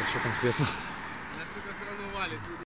вообще конкретно.